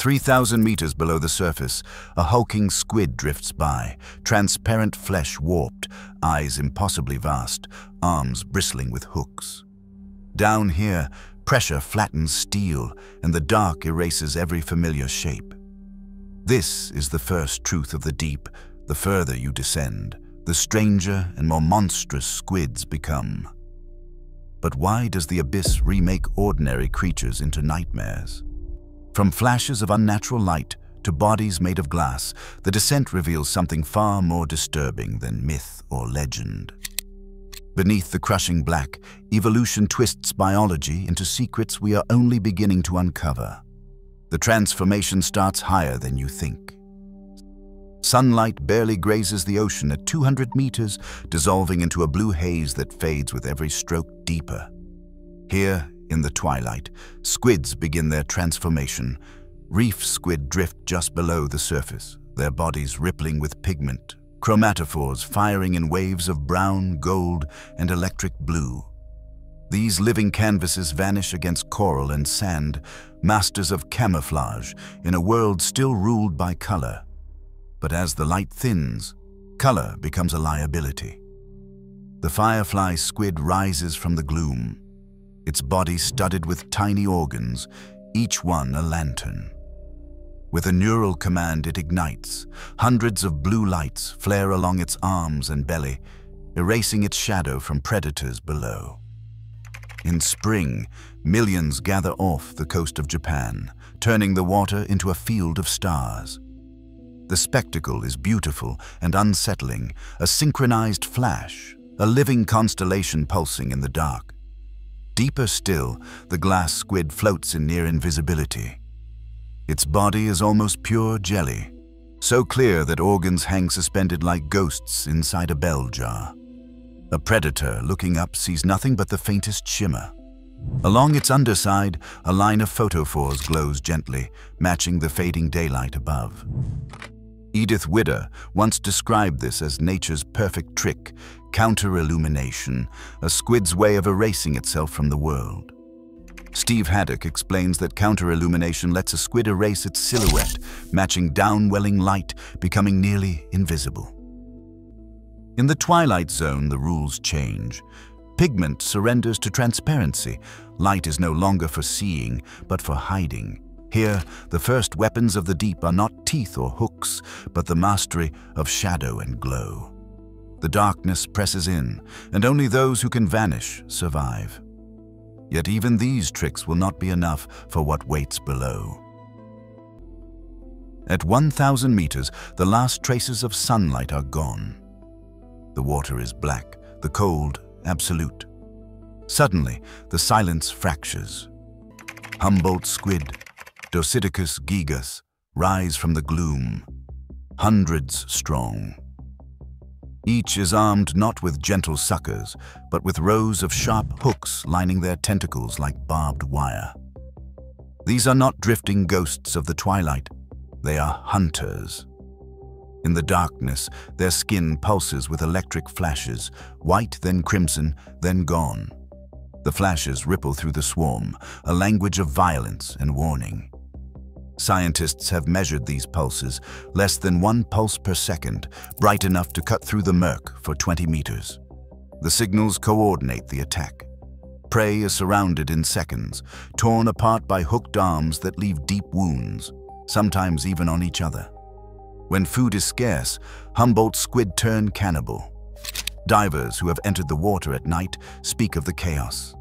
3,000 meters below the surface, a hulking squid drifts by, transparent flesh warped, eyes impossibly vast, arms bristling with hooks. Down here, pressure flattens steel, and the dark erases every familiar shape. This is the first truth of the deep. The further you descend, the stranger and more monstrous squids become. But why does the abyss remake ordinary creatures into nightmares? From flashes of unnatural light to bodies made of glass, the descent reveals something far more disturbing than myth or legend. Beneath the crushing black, evolution twists biology into secrets we are only beginning to uncover. The transformation starts higher than you think. Sunlight barely grazes the ocean at 200 meters, dissolving into a blue haze that fades with every stroke deeper. Here, in the twilight, squids begin their transformation. Reef squid drift just below the surface, their bodies rippling with pigment, chromatophores firing in waves of brown, gold, and electric blue. These living canvases vanish against coral and sand, masters of camouflage in a world still ruled by color. But as the light thins, color becomes a liability. The firefly squid rises from the gloom, its body studded with tiny organs, each one a lantern. With a neural command, it ignites. Hundreds of blue lights flare along its arms and belly, erasing its shadow from predators below. In spring, millions gather off the coast of Japan, turning the water into a field of stars. The spectacle is beautiful and unsettling, a synchronized flash, a living constellation pulsing in the dark. Deeper still, the glass squid floats in near invisibility. Its body is almost pure jelly, so clear that organs hang suspended like ghosts inside a bell jar. A predator looking up sees nothing but the faintest shimmer. Along its underside, a line of photophores glows gently, matching the fading daylight above. Edith Widder once described this as nature's perfect trick, counter-illumination, a squid's way of erasing itself from the world. Steve Haddock explains that counter-illumination lets a squid erase its silhouette, matching downwelling light, becoming nearly invisible. In the twilight zone, the rules change. Pigment surrenders to transparency. Light is no longer for seeing, but for hiding. Here, the first weapons of the deep are not teeth or hooks, but the mastery of shadow and glow. The darkness presses in, and only those who can vanish survive. Yet even these tricks will not be enough for what waits below. At 1,000 meters, the last traces of sunlight are gone. The water is black, the cold absolute. Suddenly, the silence fractures. Humboldt squid, Dosidicus gigas, rise from the gloom, hundreds strong. Each is armed not with gentle suckers, but with rows of sharp hooks lining their tentacles like barbed wire. These are not drifting ghosts of the twilight, they are hunters. In the darkness, their skin pulses with electric flashes, white then crimson, then gone. The flashes ripple through the swarm, a language of violence and warning. Scientists have measured these pulses, less than one pulse per second, bright enough to cut through the murk for 20 meters. The signals coordinate the attack. Prey is surrounded in seconds, torn apart by hooked arms that leave deep wounds, sometimes even on each other. When food is scarce, Humboldt squid turn cannibal. Divers who have entered the water at night speak of the chaos.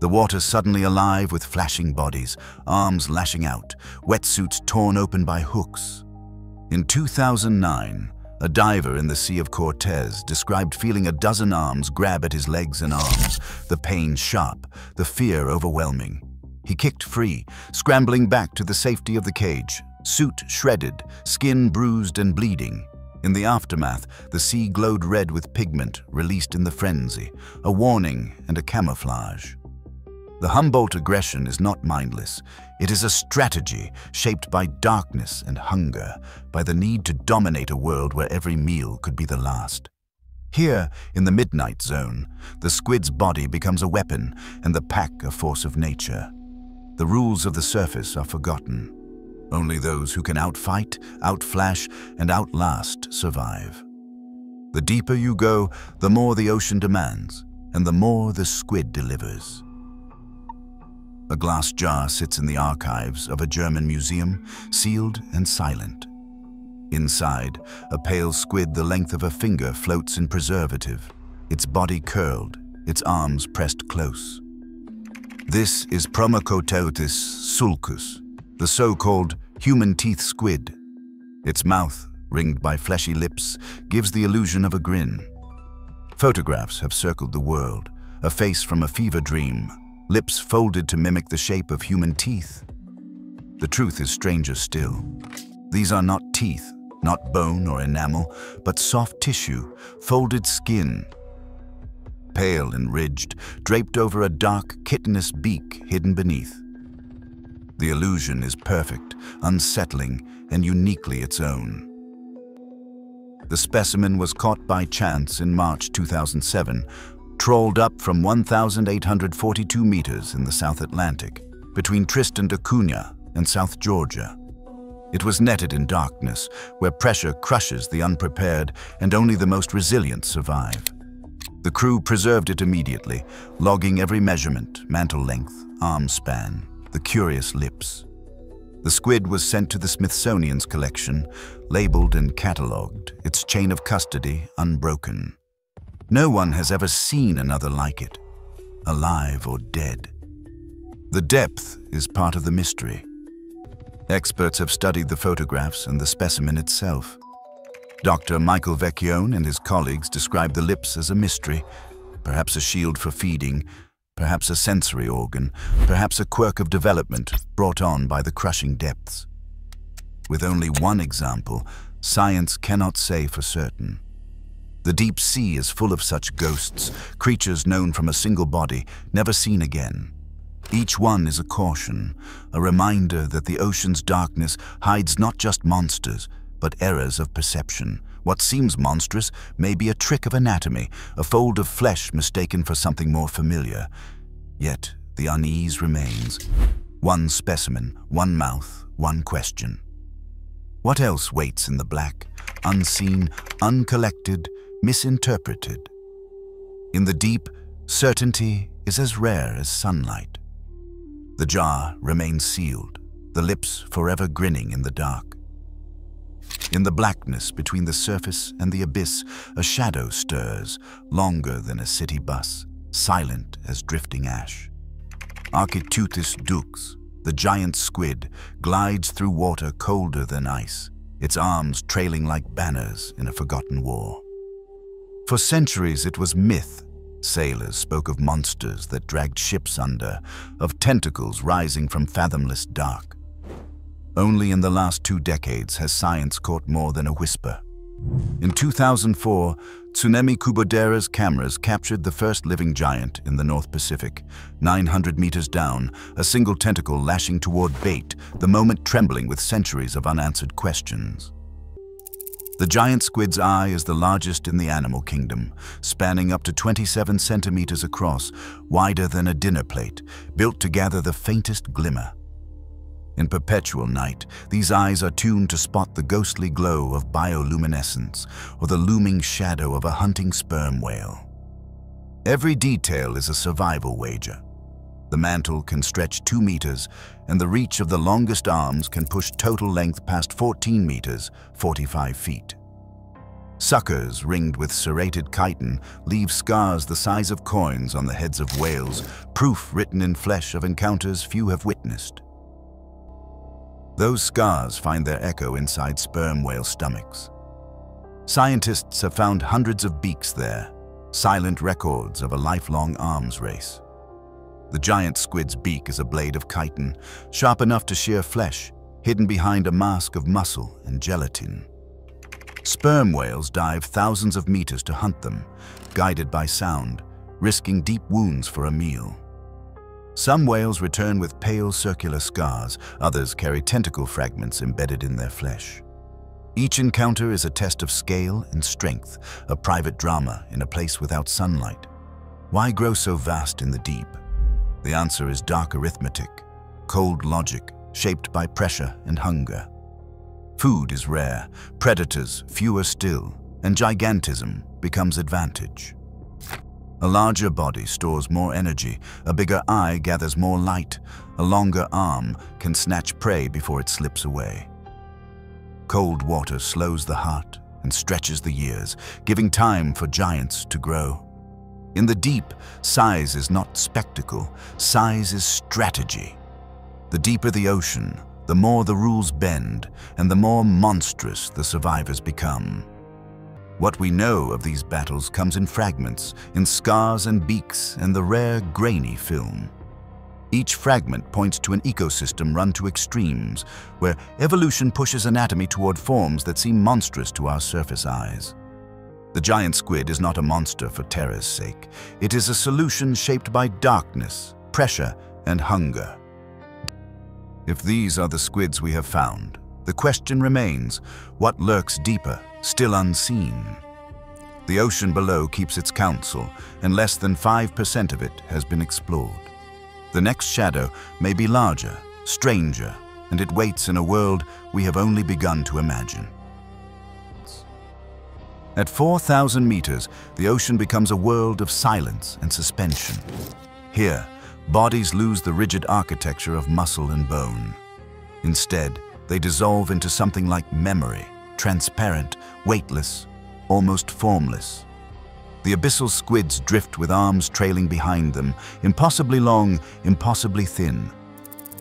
The water suddenly alive with flashing bodies, arms lashing out, wetsuits torn open by hooks. In 2009, a diver in the Sea of Cortez described feeling a dozen arms grab at his legs and arms, the pain sharp, the fear overwhelming. He kicked free, scrambling back to the safety of the cage, suit shredded, skin bruised and bleeding. In the aftermath, the sea glowed red with pigment released in the frenzy, a warning and a camouflage. The Humboldt aggression is not mindless. It is a strategy shaped by darkness and hunger, by the need to dominate a world where every meal could be the last. Here, in the midnight zone, the squid's body becomes a weapon and the pack a force of nature. The rules of the surface are forgotten. Only those who can outfight, outflash, and outlast survive. The deeper you go, the more the ocean demands, and the more the squid delivers. A glass jar sits in the archives of a German museum, sealed and silent. Inside, a pale squid the length of a finger floats in preservative, its body curled, its arms pressed close. This is Promachoteuthis sulcus, the so-called human teeth squid. Its mouth, ringed by fleshy lips, gives the illusion of a grin. Photographs have circled the world, a face from a fever dream, lips folded to mimic the shape of human teeth. The truth is stranger still. These are not teeth, not bone or enamel, but soft tissue, folded skin. Pale and ridged, draped over a dark, chitinous beak hidden beneath. The illusion is perfect, unsettling, and uniquely its own. The specimen was caught by chance in March 2007 trawled up from 1,842 meters in the South Atlantic, between Tristan da Cunha and South Georgia. It was netted in darkness, where pressure crushes the unprepared and only the most resilient survive. The crew preserved it immediately, logging every measurement, mantle length, arm span, the curious lips. The squid was sent to the Smithsonian's collection, labeled and catalogued, its chain of custody unbroken. No one has ever seen another like it, alive or dead. The depth is part of the mystery. Experts have studied the photographs and the specimen itself. Dr. Michael Vecchione and his colleagues describe the lips as a mystery, perhaps a shield for feeding, perhaps a sensory organ, perhaps a quirk of development brought on by the crushing depths. With only one example, science cannot say for certain. The deep sea is full of such ghosts, creatures known from a single body, never seen again. Each one is a caution, a reminder that the ocean's darkness hides not just monsters, but errors of perception. What seems monstrous may be a trick of anatomy, a fold of flesh mistaken for something more familiar. Yet the unease remains. One specimen, one mouth, one question. What else waits in the black, unseen, uncollected, misinterpreted. In the deep, certainty is as rare as sunlight. The jar remains sealed, the lips forever grinning in the dark. In the blackness between the surface and the abyss, a shadow stirs, longer than a city bus, silent as drifting ash. Architeuthis dux, the giant squid, glides through water colder than ice, its arms trailing like banners in a forgotten war. For centuries it was myth. Sailors spoke of monsters that dragged ships under, of tentacles rising from fathomless dark. Only in the last two decades has science caught more than a whisper. In 2004, Tsunemi Kubodera's cameras captured the first living giant in the North Pacific, 900 meters down, a single tentacle lashing toward bait, the moment trembling with centuries of unanswered questions. The giant squid's eye is the largest in the animal kingdom, spanning up to 27 centimeters across, wider than a dinner plate, built to gather the faintest glimmer. In perpetual night, these eyes are tuned to spot the ghostly glow of bioluminescence or the looming shadow of a hunting sperm whale. Every detail is a survival wager. The mantle can stretch 2 meters, and the reach of the longest arms can push total length past 14 meters, 45 feet. Suckers ringed with serrated chitin leave scars the size of coins on the heads of whales, proof written in flesh of encounters few have witnessed. Those scars find their echo inside sperm whale stomachs. Scientists have found hundreds of beaks there, silent records of a lifelong arms race. The giant squid's beak is a blade of chitin, sharp enough to shear flesh, hidden behind a mask of muscle and gelatin. Sperm whales dive thousands of meters to hunt them, guided by sound, risking deep wounds for a meal. Some whales return with pale circular scars, others carry tentacle fragments embedded in their flesh. Each encounter is a test of scale and strength, a private drama in a place without sunlight. Why grow so vast in the deep? The answer is dark arithmetic, cold logic, shaped by pressure and hunger. Food is rare, predators fewer still, and gigantism becomes advantage. A larger body stores more energy, a bigger eye gathers more light, a longer arm can snatch prey before it slips away. Cold water slows the heart and stretches the years, giving time for giants to grow. In the deep, size is not spectacle, size is strategy. The deeper the ocean, the more the rules bend, and the more monstrous the survivors become. What we know of these battles comes in fragments, in scars and beaks, and the rare grainy film. Each fragment points to an ecosystem run to extremes, where evolution pushes anatomy toward forms that seem monstrous to our surface eyes. The giant squid is not a monster for terror's sake. It is a solution shaped by darkness, pressure, and hunger. If these are the squids we have found, the question remains, what lurks deeper, still unseen? The ocean below keeps its counsel, and less than 5% of it has been explored. The next shadow may be larger, stranger, and it waits in a world we have only begun to imagine. At 4,000 meters, the ocean becomes a world of silence and suspension. Here, bodies lose the rigid architecture of muscle and bone. Instead, they dissolve into something like memory, transparent, weightless, almost formless. The abyssal squids drift with arms trailing behind them, impossibly long, impossibly thin.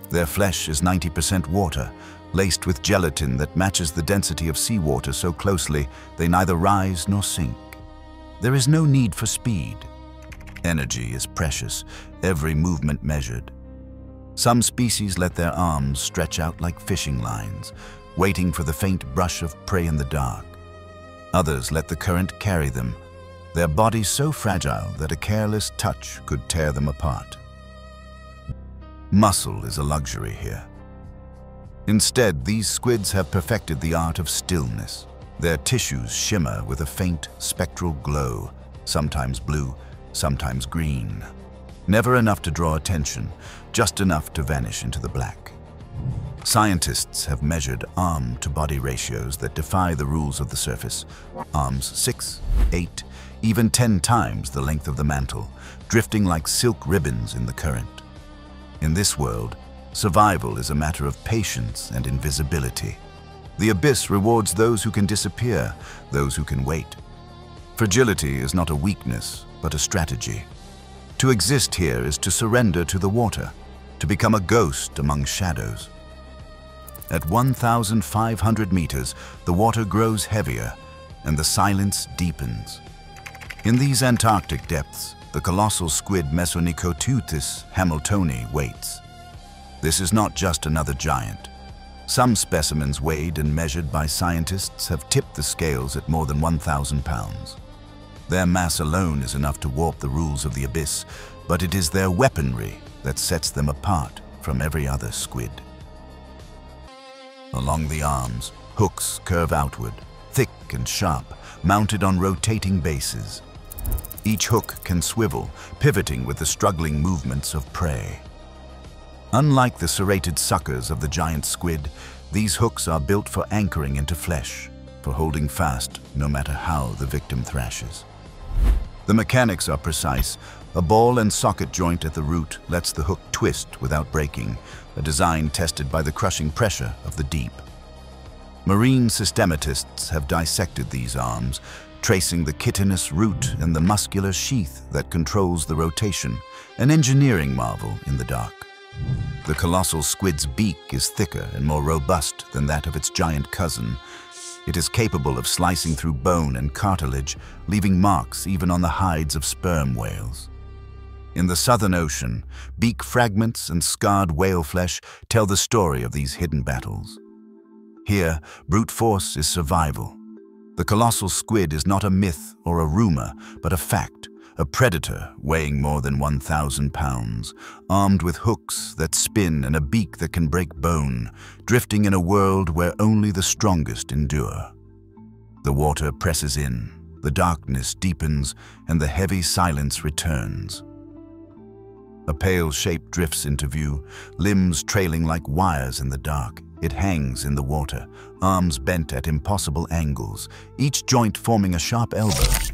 Their flesh is 90% water, laced with gelatin that matches the density of seawater so closely they neither rise nor sink. There is no need for speed. Energy is precious, every movement measured. Some species let their arms stretch out like fishing lines, waiting for the faint brush of prey in the dark. Others let the current carry them, their bodies so fragile that a careless touch could tear them apart. Muscle is a luxury here. Instead, these squids have perfected the art of stillness. Their tissues shimmer with a faint spectral glow, sometimes blue, sometimes green. Never enough to draw attention, just enough to vanish into the black. Scientists have measured arm-to-body ratios that defy the rules of the surface. Arms six, eight, even ten times the length of the mantle, drifting like silk ribbons in the current. In this world, survival is a matter of patience and invisibility. The abyss rewards those who can disappear, those who can wait. Fragility is not a weakness, but a strategy. To exist here is to surrender to the water, to become a ghost among shadows. At 1,500 meters, the water grows heavier and the silence deepens. In these Antarctic depths, the colossal squid Mesonychoteuthis hamiltoni waits. This is not just another giant. Some specimens weighed and measured by scientists have tipped the scales at more than 1,000 pounds. Their mass alone is enough to warp the rules of the abyss, but it is their weaponry that sets them apart from every other squid. Along the arms, hooks curve outward, thick and sharp, mounted on rotating bases. Each hook can swivel, pivoting with the struggling movements of prey. Unlike the serrated suckers of the giant squid, these hooks are built for anchoring into flesh, for holding fast no matter how the victim thrashes. The mechanics are precise. A ball and socket joint at the root lets the hook twist without breaking, a design tested by the crushing pressure of the deep. Marine systematists have dissected these arms, tracing the chitinous root and the muscular sheath that controls the rotation, an engineering marvel in the dark. The colossal squid's beak is thicker and more robust than that of its giant cousin, it is capable of slicing through bone and cartilage, leaving marks even on the hides of sperm whales. In the Southern Ocean, beak fragments and scarred whale flesh tell the story of these hidden battles. Here, brute force is survival. The colossal squid is not a myth or a rumor, but a fact, a predator weighing more than 1,000 pounds, armed with hooks that spin and a beak that can break bone, drifting in a world where only the strongest endure. The water presses in, the darkness deepens, and the heavy silence returns. A pale shape drifts into view, limbs trailing like wires in the dark. It hangs in the water, arms bent at impossible angles, each joint forming a sharp elbow.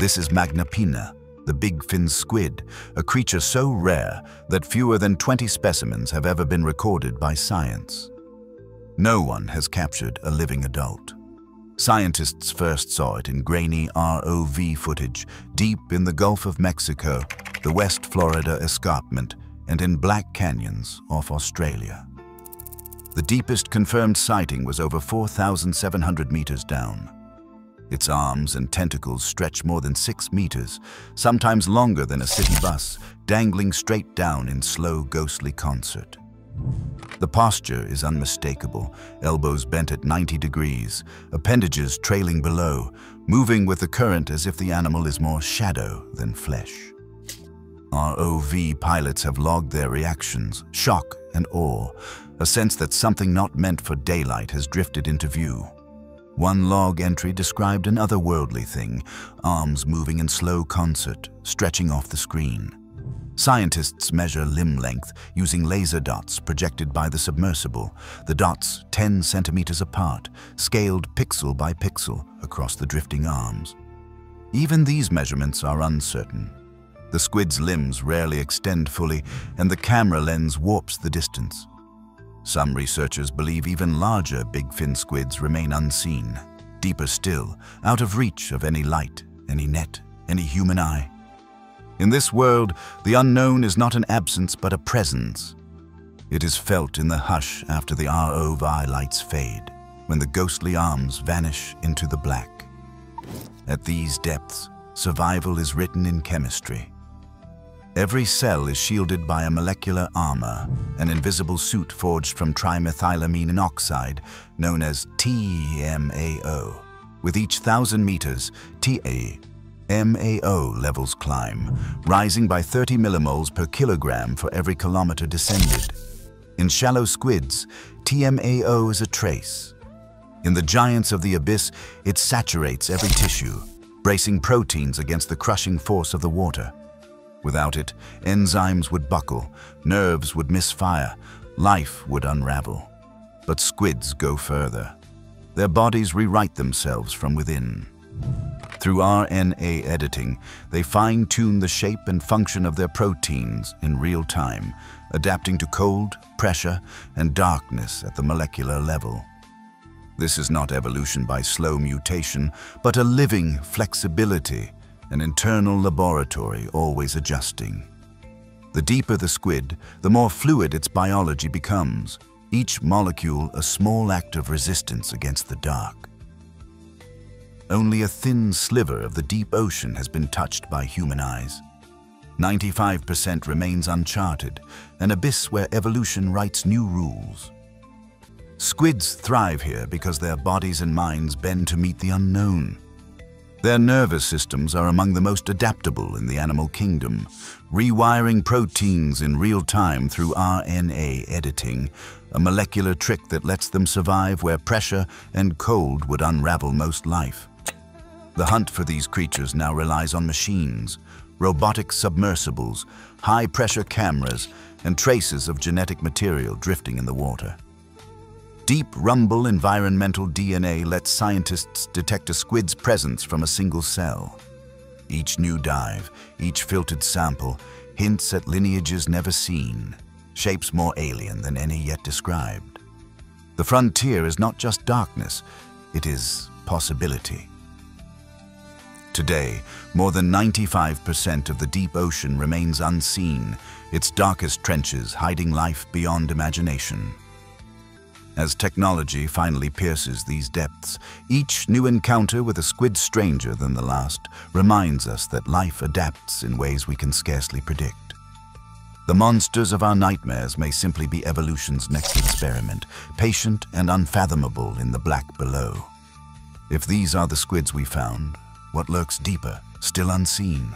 This is Magnapinna, the big fin squid, a creature so rare that fewer than 20 specimens have ever been recorded by science. No one has captured a living adult. Scientists first saw it in grainy ROV footage deep in the Gulf of Mexico, the West Florida escarpment, and in black canyons off Australia. The deepest confirmed sighting was over 4,700 meters down. Its arms and tentacles stretch more than six meters, sometimes longer than a city bus, dangling straight down in slow, ghostly concert. The posture is unmistakable, elbows bent at 90 degrees, appendages trailing below, moving with the current as if the animal is more shadow than flesh. ROV pilots have logged their reactions, shock and awe, a sense that something not meant for daylight has drifted into view. One log entry described an otherworldly thing, arms moving in slow concert, stretching off the screen. Scientists measure limb length using laser dots projected by the submersible, the dots 10 centimeters apart, scaled pixel by pixel across the drifting arms. Even these measurements are uncertain. The squid's limbs rarely extend fully, and the camera lens warps the distance. Some researchers believe even larger big fin squids remain unseen, deeper still, out of reach of any light, any net, any human eye. In this world, the unknown is not an absence but a presence. It is felt in the hush after the ROV lights fade, when the ghostly arms vanish into the black. At these depths, survival is written in chemistry. Every cell is shielded by a molecular armor, an invisible suit forged from trimethylamine oxide, known as TMAO. With each thousand meters, TA MAO levels climb, rising by 30 millimoles per kilogram for every kilometer descended. In shallow squids, TMAO is a trace. In the giants of the abyss, it saturates every tissue, bracing proteins against the crushing force of the water. Without it, enzymes would buckle, nerves would misfire, life would unravel. But squids go further. Their bodies rewrite themselves from within. Through RNA editing, they fine-tune the shape and function of their proteins in real time, adapting to cold, pressure, and darkness at the molecular level. This is not evolution by slow mutation, but a living flexibility, an internal laboratory always adjusting. The deeper the squid, the more fluid its biology becomes, each molecule a small act of resistance against the dark. Only a thin sliver of the deep ocean has been touched by human eyes. 95% remains uncharted, an abyss where evolution writes new rules. Squids thrive here because their bodies and minds bend to meet the unknown. Their nervous systems are among the most adaptable in the animal kingdom, rewiring proteins in real time through RNA editing, a molecular trick that lets them survive where pressure and cold would unravel most life. The hunt for these creatures now relies on machines, robotic submersibles, high-pressure cameras, and traces of genetic material drifting in the water. Deep rumble environmental DNA lets scientists detect a squid's presence from a single cell. Each new dive, each filtered sample, hints at lineages never seen, shapes more alien than any yet described. The frontier is not just darkness, it is possibility. Today, more than 95% of the deep ocean remains unseen, its darkest trenches hiding life beyond imagination. As technology finally pierces these depths, each new encounter with a squid stranger than the last reminds us that life adapts in ways we can scarcely predict. The monsters of our nightmares may simply be evolution's next experiment, patient and unfathomable in the black below. If these are the squids we found, what lurks deeper, still unseen?